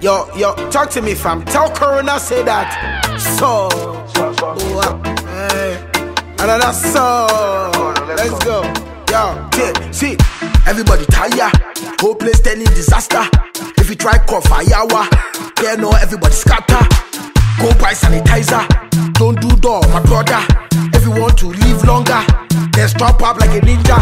yo, yo, talk to me, fam. Tell Corona say that. So, eh, another song. Let's go. Yo, see, everybody tired. Place turning disaster. If you try call fire, yeah, no, everybody scatter. Go buy sanitizer. Don't do door, my brother. If you want to live longer, then stop up like a ninja.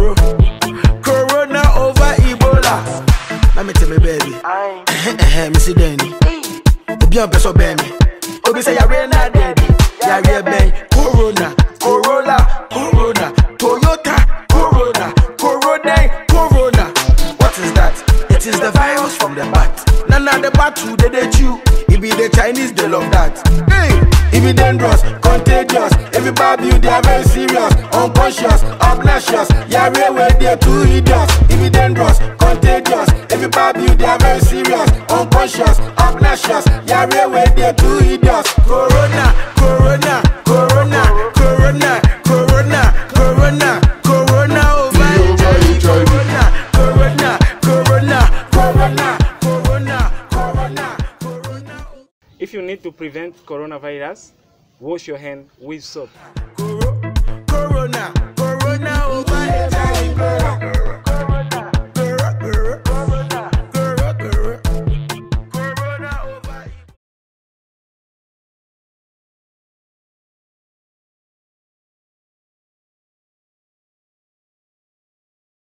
Coro, Corona over Ebola. Let me tell me, baby. Me see Danny. Obi on peso bemi. Obi say yare na daddy. Yare ben. Corona, Corolla, Corona, virus from the bat. Nana the bat too, they they chew. It be the Chinese, they love that. Hey, it be dangerous, contagious. Everybody they are very serious, unconscious, obnoxious. Yare where they too idiots. It be dangerous, contagious. Everybody they are very serious, unconscious, obnoxious. Yare where they too idiots. Corona, Corona, Corona, Corona, If you need to prevent coronavirus, wash your hand with soap.